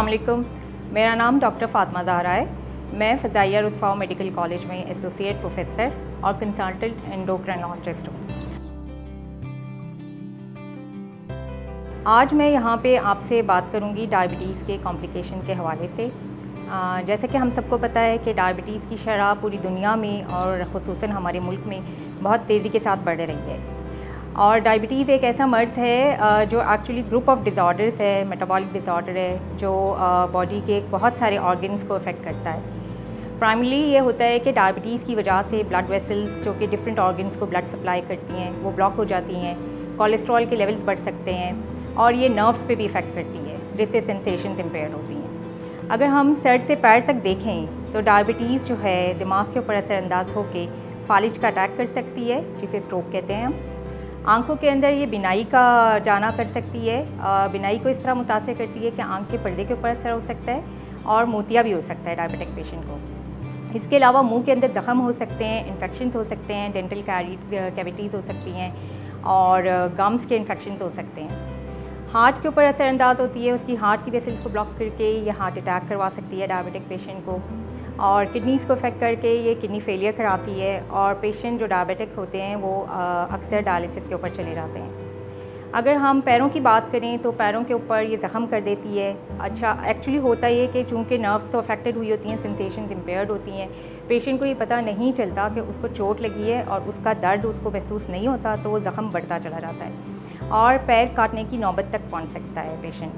असलकुम मेरा नाम डॉक्टर फातमा जहरा है। मैं Fazaia Ruth Pfau medical college में एसोसिएट प्रोफेसर और कंसल्टेंट एंडोक्राइनोलॉजिस्ट हूँ। आज मैं यहाँ पे आपसे बात करूँगी डायबिटीज़ के कॉम्प्लिकेशन के हवाले से। जैसे कि हम सबको पता है कि डायबिटीज़ की शरह पूरी दुनिया में और खसूस हमारे मुल्क में बहुत तेज़ी के साथ बढ़ रही है। और डायबिटीज़ एक ऐसा मर्ज़ है जो एक्चुअली ग्रुप ऑफ़ डिज़ॉर्डर्स है मेटाबॉलिक डिज़ॉर्डर है, जो बॉडी के बहुत सारे ऑर्गन्स को अफेक्ट करता है। प्राइमली ये होता है कि डायबिटीज़ की वजह से ब्लड वेसल्स जो कि डिफरेंट ऑर्गन्स को ब्लड सप्लाई करती हैं, वो ब्लॉक हो जाती हैं कोलेस्ट्रॉल के लेवल्स बढ़ सकते हैं और ये नर्व्स पे भी इफ़ेक्ट करती है, जिससे सेंसेशंस इम्पेयर होती हैं। अगर हम सर से पैर तक देखें तो डायबिटीज़ जो है, दिमाग के ऊपर असरअंदाज होकर फालिज का अटैक कर सकती है, जिसे स्ट्रोक कहते हैं हम। आँखों के अंदर ये बिनाई का जाना कर सकती है बिनाई को इस तरह मुतासर करती है कि आँख के पर्दे के ऊपर असर हो सकता है और मोतिया भी हो सकता है डायबिटिक पेशेंट को। इसके अलावा मुँह के अंदर ज़ख़म हो सकते हैं इन्फेक्शन हो सकते हैं डेंटल कैविटीज़ हो सकती हैं और गम्स के इन्फेक्शन हो सकते हैं। हार्ट के ऊपर असरअंदाज होती है, उसकी हार्ट की वेसल्स को ब्लॉक करके ये हार्ट अटैक करवा सकती है डायबिटिक पेशेंट को। और किडनीज़ को अफेक्ट करके ये किडनी फेलियर कराती है और पेशेंट जो डायबिटिक होते हैं, वो अक्सर डायलिसिस के ऊपर चले जाते हैं। अगर हम पैरों की बात करें तो पैरों के ऊपर ये ज़ख़म कर देती है। अच्छा एक्चुअली होता ये कि चूँकि नर्व्स तो अफेक्टेड हुई होती हैं सेंसेशन इम्पेयर्ड होती हैं पेशेंट को ये पता नहीं चलता कि उसको चोट लगी है और उसका दर्द उसको महसूस नहीं होता तो ज़ख़म बढ़ता चला जाता है और पैर काटने की नौबत तक पहुँच सकता है पेशेंट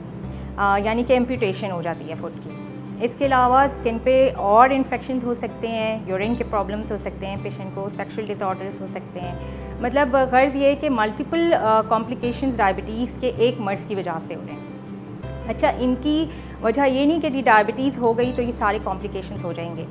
यानी कि एम्पूटेशन हो जाती है फुट की। इसके अलावा स्किन पे और इन्फेक्शन हो सकते हैं यूरिन के प्रॉब्लम्स हो सकते हैं पेशेंट को सेक्सुअल डिसऑर्डर्स हो सकते हैं। मतलब गर्ज़ ये है कि मल्टीपल कॉम्प्लिकेशंस डायबिटीज़ के एक मर्ज़ की वजह से हो रहे हैं। अच्छा इनकी वजह ये नहीं कि जी डायबिटीज़ हो गई तो ये सारे कॉम्प्लिकेशंस हो जाएँगे।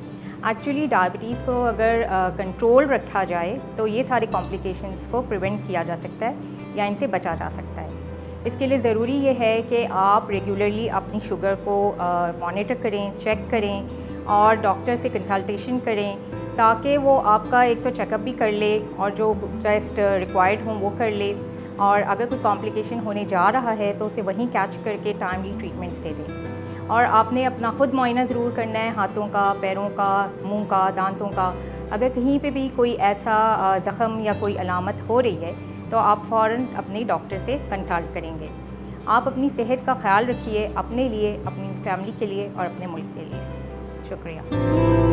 एक्चुअली डायबिटीज़ को अगर कंट्रोल रखा जाए तो ये सारे कॉम्प्लिकेशंस को प्रिवेंट किया जा सकता है या इनसे बचा जा सकता है। इसके लिए ज़रूरी ये है कि आप रेगुलरली अपनी शुगर को मॉनिटर करें चेक करें और डॉक्टर से कंसल्टेशन करें ताकि वो आपका एक तो चेकअप भी कर ले और जो टेस्ट रिक्वायर्ड हों वो कर ले और अगर कोई कॉम्प्लिकेशन होने जा रहा है तो उसे वहीं कैच करके टाइमली ट्रीटमेंट्स दे दें। और आपने अपना ख़ुद मुआयना ज़रूर करना है हाथों का, पैरों का, मुँह का, दांतों का। अगर कहीं पे भी कोई ऐसा ज़ख़म या कोई अलामत हो रही है तो आप फ़ौर अपने डॉक्टर से कंसल्ट करेंगे। आप अपनी सेहत का ख्याल रखिए अपने लिए, अपनी फैमिली के लिए और अपने मुल्क के लिए। शुक्रिया।